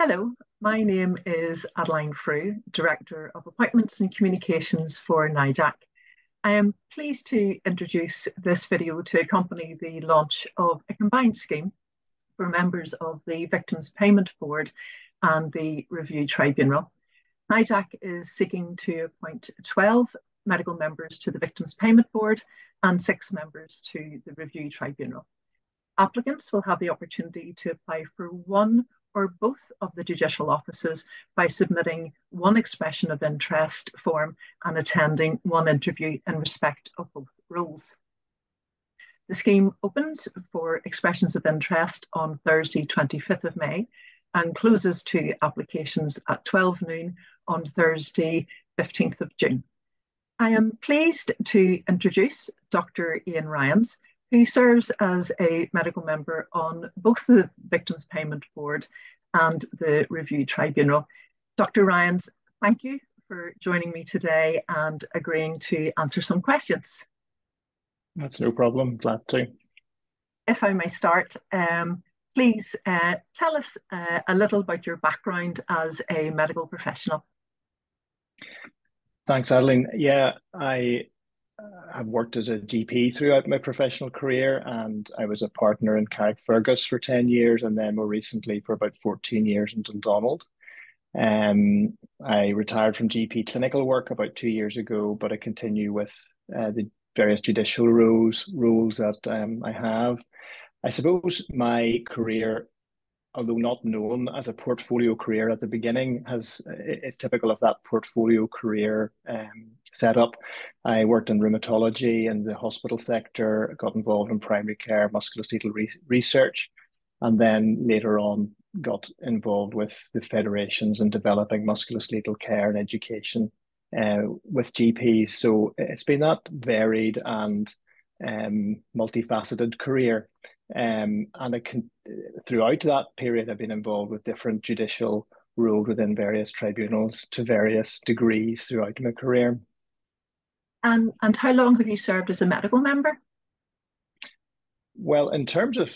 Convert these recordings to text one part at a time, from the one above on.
Hello, my name is Adeline Frew, Director of Appointments and Communications for NIJAC. I am pleased to introduce this video to accompany the launch of a combined scheme for members of the Victims Payment Board and the Review Tribunal. NIJAC is seeking to appoint 12 medical members to the Victims Payment Board and six members to the Review Tribunal. Applicants will have the opportunity to apply for one or both of the judicial offices by submitting one expression of interest form and attending one interview in respect of both roles. The scheme opens for expressions of interest on Thursday, 25th of May, and closes to applications at 12 noon on Thursday, 15th of June. I am pleased to introduce Dr. Ian Ryans, who serves as a medical member on both the Victims Payment Board and the Review Tribunal. Dr. Ryans, thank you for joining me today and agreeing to answer some questions. That's no problem, glad to. If I may start, um, please uh, tell us uh, a little about your background as a medical professional. Thanks, Adeline. Yeah, I have worked as a GP throughout my professional career, and I was a partner in Carrickfergus for 10 years, and then more recently for about 14 years in Dundonald. Um, I retired from GP clinical work about two years ago, but I continue with uh, the various judicial roles roles that um, I have. I suppose my career although not known as a portfolio career at the beginning, has it's typical of that portfolio career um, setup. I worked in rheumatology in the hospital sector, got involved in primary care, musculoskeletal re research, and then later on got involved with the federations and developing musculoskeletal care and education uh, with GPs. So it's been that varied and um, multifaceted career. Um, and I can, throughout that period, I've been involved with different judicial roles within various tribunals to various degrees throughout my career. And, and how long have you served as a medical member? Well, in terms of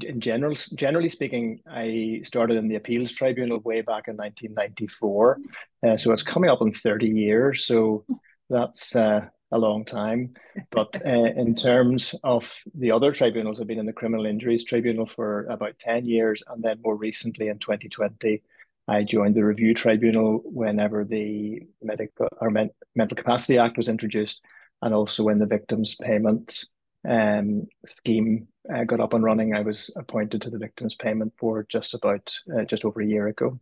in general, generally speaking, I started in the appeals tribunal way back in 1994, uh, so it's coming up on 30 years. So that's uh, a long time. But uh, in terms of the other tribunals, I've been in the Criminal Injuries Tribunal for about 10 years. And then more recently in 2020, I joined the Review Tribunal whenever the Medical or Men Mental Capacity Act was introduced, and also when the Victims Payment um, Scheme uh, got up and running. I was appointed to the Victims Payment Board just about uh, just over a year ago.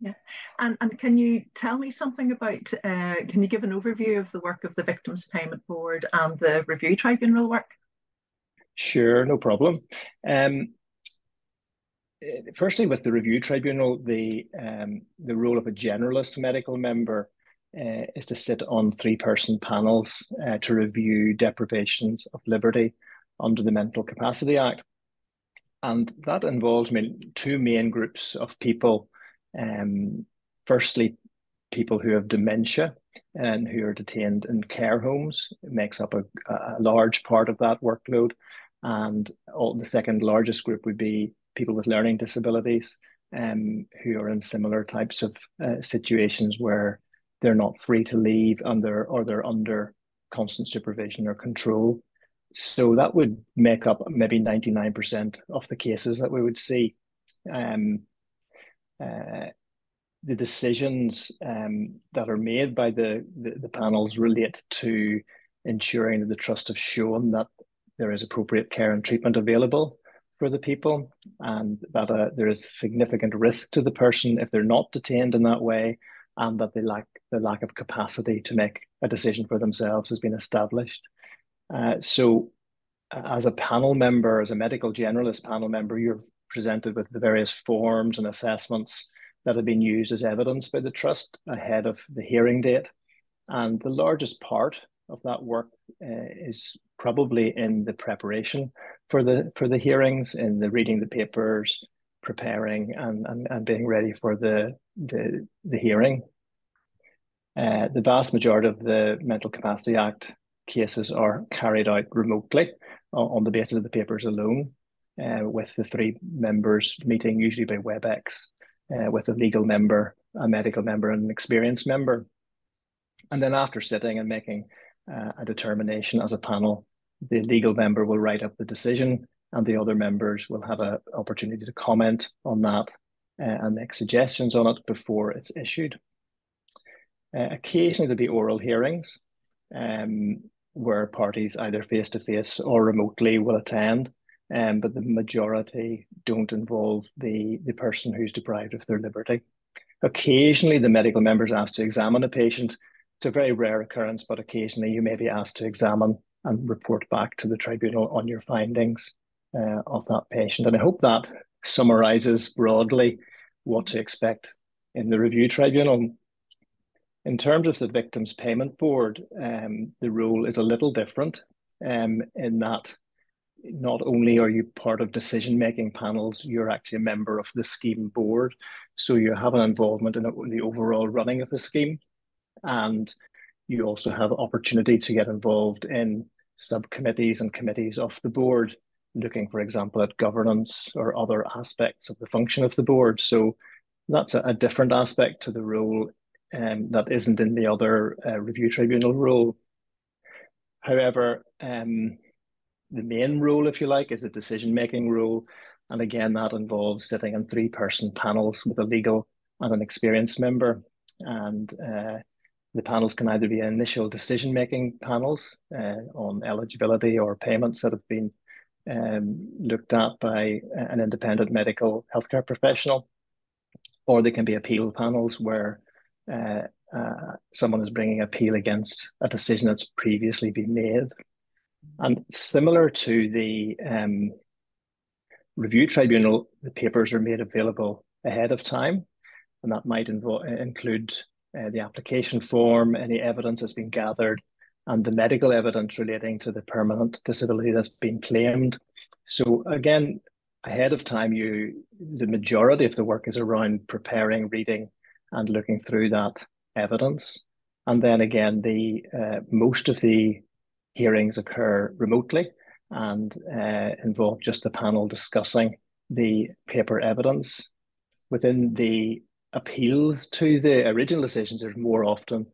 Yeah, and and can you tell me something about? Uh, can you give an overview of the work of the Victims Payment Board and the Review Tribunal work? Sure, no problem. Um, firstly, with the Review Tribunal, the um, the role of a generalist medical member uh, is to sit on three-person panels uh, to review deprivations of liberty under the Mental Capacity Act, and that involves I mean, two main groups of people um, firstly, people who have dementia and who are detained in care homes it makes up a, a large part of that workload. And all, the second largest group would be people with learning disabilities um, who are in similar types of uh, situations where they're not free to leave under or they're under constant supervision or control. So that would make up maybe 99% of the cases that we would see. Um, uh, the decisions um, that are made by the, the, the panels relate to ensuring that the trust have shown that there is appropriate care and treatment available for the people and that uh, there is significant risk to the person if they're not detained in that way and that they lack the lack of capacity to make a decision for themselves has been established. Uh, so as a panel member, as a medical generalist panel member, you're presented with the various forms and assessments that have been used as evidence by the trust ahead of the hearing date. And the largest part of that work uh, is probably in the preparation for the for the hearings, in the reading the papers, preparing and, and, and being ready for the the, the hearing. Uh, the vast majority of the Mental Capacity Act cases are carried out remotely on the basis of the papers alone uh, with the three members meeting usually by WebEx uh, with a legal member, a medical member, and an experienced member. And then after sitting and making uh, a determination as a panel, the legal member will write up the decision and the other members will have an opportunity to comment on that uh, and make suggestions on it before it's issued. Uh, occasionally there'll be oral hearings um, where parties either face-to-face or remotely will attend, um, but the majority don't involve the, the person who's deprived of their liberty. Occasionally the medical member is asked to examine a patient. It's a very rare occurrence, but occasionally you may be asked to examine and report back to the tribunal on your findings uh, of that patient. And I hope that summarizes broadly what to expect in the review tribunal. In terms of the Victims Payment Board, um, the rule is a little different um, in that not only are you part of decision making panels, you're actually a member of the scheme board. So you have an involvement in the overall running of the scheme. And you also have opportunity to get involved in subcommittees and committees of the board looking, for example, at governance or other aspects of the function of the board. So that's a, a different aspect to the role um, that isn't in the other uh, review tribunal role. However, um, the main role, if you like, is a decision-making role. And again, that involves sitting in three-person panels with a legal and an experienced member. And uh, the panels can either be initial decision-making panels uh, on eligibility or payments that have been um, looked at by an independent medical healthcare professional, or they can be appeal panels where uh, uh, someone is bringing appeal against a decision that's previously been made. And similar to the um, review tribunal, the papers are made available ahead of time, and that might include uh, the application form, any evidence that's been gathered, and the medical evidence relating to the permanent disability that's been claimed. So again, ahead of time, you the majority of the work is around preparing, reading, and looking through that evidence. And then again, the uh, most of the hearings occur remotely and uh, involve just the panel discussing the paper evidence. Within the appeals to the original decisions, there's more often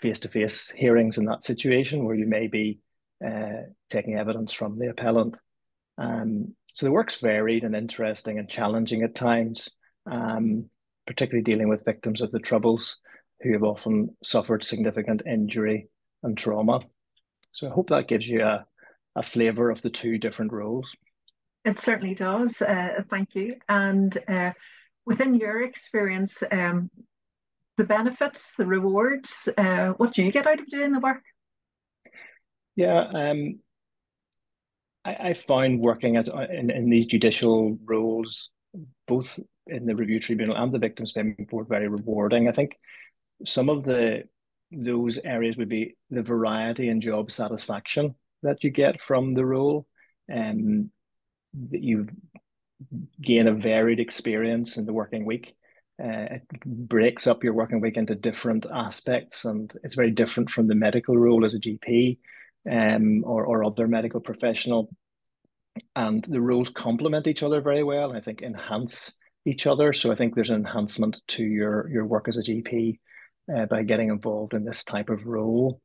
face to face hearings in that situation where you may be uh, taking evidence from the appellant. Um, so the work's varied and interesting and challenging at times, um, particularly dealing with victims of the Troubles who have often suffered significant injury and trauma. So I hope that gives you a, a flavour of the two different roles. It certainly does. Uh, thank you. And uh, within your experience, um, the benefits, the rewards, uh, what do you get out of doing the work? Yeah, um, I, I found working as uh, in, in these judicial roles, both in the review tribunal and the victims payment board, very rewarding. I think some of the those areas would be the variety and job satisfaction that you get from the role, and um, that you gain a varied experience in the working week. Uh, it breaks up your working week into different aspects, and it's very different from the medical role as a GP um, or, or other medical professional. And the roles complement each other very well, I think enhance each other. So I think there's an enhancement to your, your work as a GP uh, by getting involved in this type of role.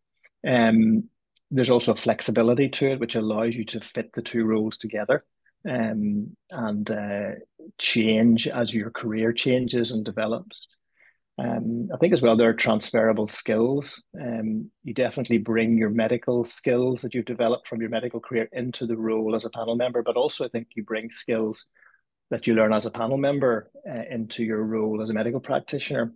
Um, there's also flexibility to it, which allows you to fit the two roles together um, and uh, change as your career changes and develops. Um, I think as well there are transferable skills. Um, you definitely bring your medical skills that you've developed from your medical career into the role as a panel member, but also I think you bring skills that you learn as a panel member uh, into your role as a medical practitioner.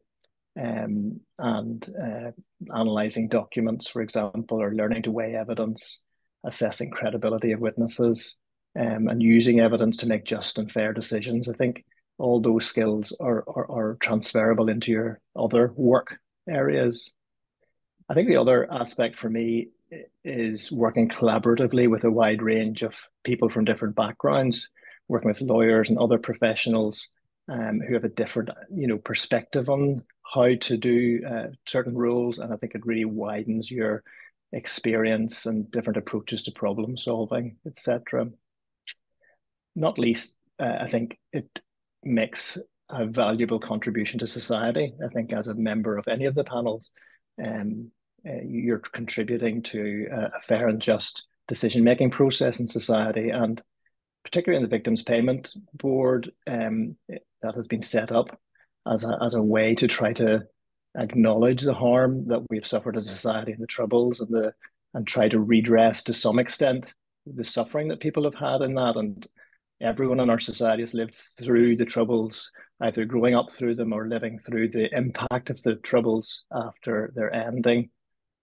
Um, and uh, analyzing documents, for example, or learning to weigh evidence, assessing credibility of witnesses, um, and using evidence to make just and fair decisions. I think all those skills are, are, are transferable into your other work areas. I think the other aspect for me is working collaboratively with a wide range of people from different backgrounds, working with lawyers and other professionals um, who have a different, you know, perspective on how to do uh, certain rules, and I think it really widens your experience and different approaches to problem solving, etc. Not least, uh, I think it makes a valuable contribution to society. I think as a member of any of the panels, um, uh, you're contributing to a fair and just decision making process in society, and particularly in the Victims Payment Board, um, that has been set up as a as a way to try to acknowledge the harm that we've suffered as a society and the troubles and the and try to redress to some extent the suffering that people have had in that. And everyone in our society has lived through the troubles either growing up through them or living through the impact of the troubles after their ending.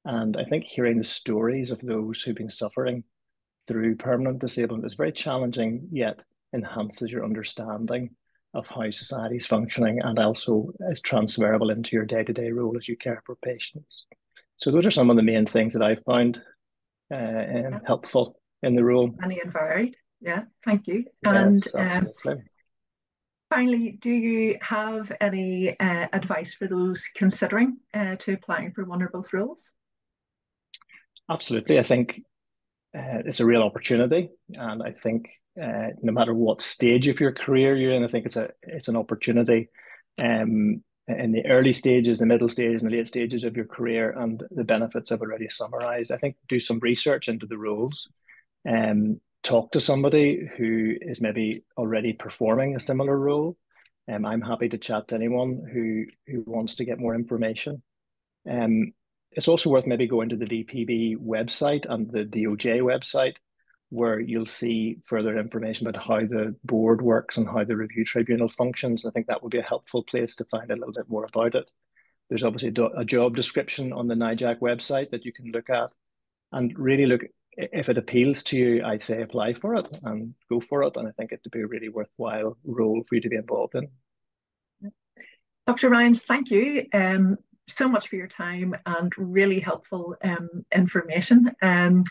And i think hearing the stories of those who've been suffering through permanent disablement is very challenging yet enhances your understanding of how society is functioning and also is transferable into your day-to-day role as you care for patients. So those are some of the main things that I found uh, yeah. helpful in the role. Many and varied. Yeah, thank you. Yes, and um, finally, do you have any uh, advice for those considering uh, to applying for one or both roles? Absolutely. I think uh, it's a real opportunity, and I think uh, no matter what stage of your career you're in. I think it's a it's an opportunity um, in the early stages, the middle stages, and the late stages of your career, and the benefits I've already summarized. I think do some research into the roles, and um, talk to somebody who is maybe already performing a similar role. Um, I'm happy to chat to anyone who who wants to get more information. Um, it's also worth maybe going to the VPB website and the DOJ website where you'll see further information about how the board works and how the review tribunal functions. I think that would be a helpful place to find a little bit more about it. There's obviously a job description on the NIJAC website that you can look at and really look, if it appeals to you, I'd say apply for it and go for it. And I think it'd be a really worthwhile role for you to be involved in. Dr. Ryans, thank you um, so much for your time and really helpful um, information. Um,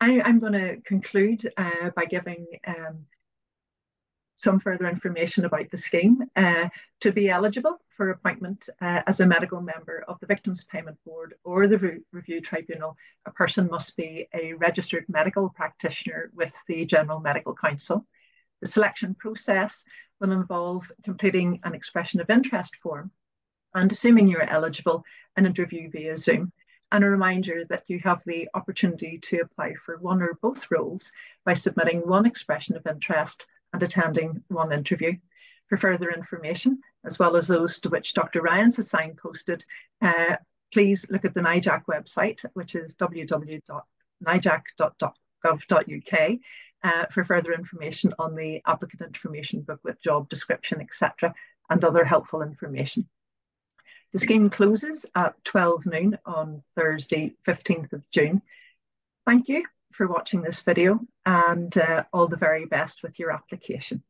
I, am going to conclude uh, by giving um, some further information about the scheme. Uh, to be eligible for appointment uh, as a medical member of the Victims Payment Board or the Re Review Tribunal, a person must be a registered medical practitioner with the General Medical Council. The selection process will involve completing an expression of interest form and assuming you're eligible, an interview via Zoom and a reminder that you have the opportunity to apply for one or both roles by submitting one expression of interest and attending one interview. For further information, as well as those to which Dr. Ryans has signposted, uh, please look at the NIJAC website, which is www.nijac.gov.uk uh, for further information on the applicant information booklet, job description, etc., and other helpful information. The scheme closes at 12 noon on Thursday, 15th of June. Thank you for watching this video and uh, all the very best with your application.